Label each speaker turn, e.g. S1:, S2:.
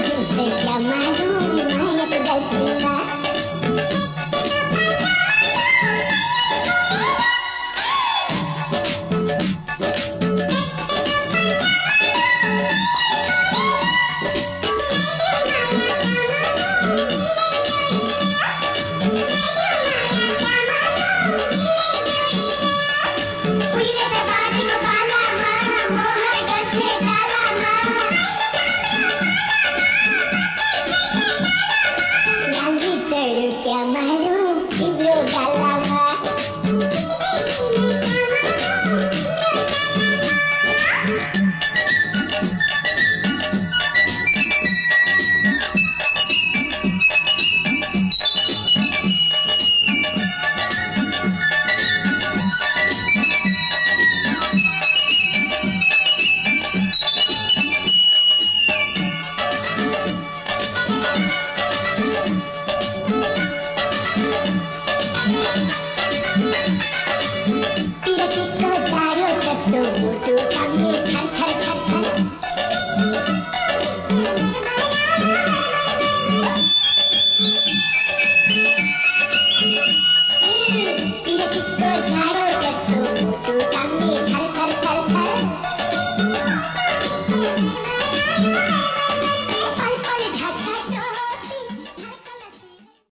S1: de llamar.